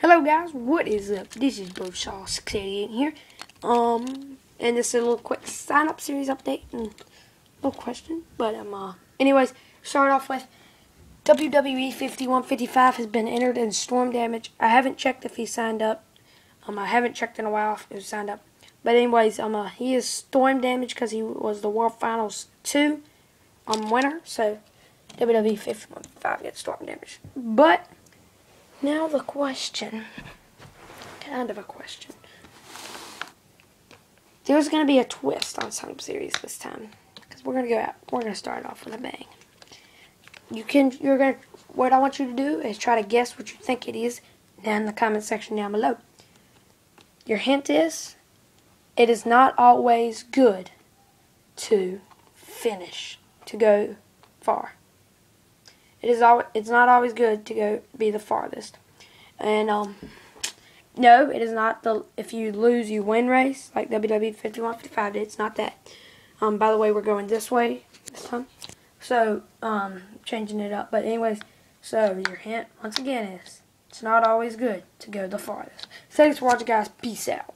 Hello guys, what is up? This is Buzzsaw688 here. Um, and this is a little quick sign up series update and no question. But um, uh, anyways, start off with WWE 5155 has been entered in storm damage. I haven't checked if he signed up. Um, I haven't checked in a while if he signed up. But anyways, um, uh, he is storm damage because he was the World Finals two um winner. So WWE 5155 gets storm damage. But now the question, kind of a question. There's going to be a twist on some series this time, because we're going to go out. We're going to start off with a bang. You can, you're going to, what I want you to do is try to guess what you think it is down in the comment section down below. Your hint is, it is not always good to finish, to go far. It is always, it's not always good to go be the farthest. And um no, it is not the if you lose you win race like WWE 5155 It's not that. Um by the way, we're going this way this time. So, um changing it up. But anyways, so your hint once again is it's not always good to go the farthest. Thanks for watching guys. Peace out.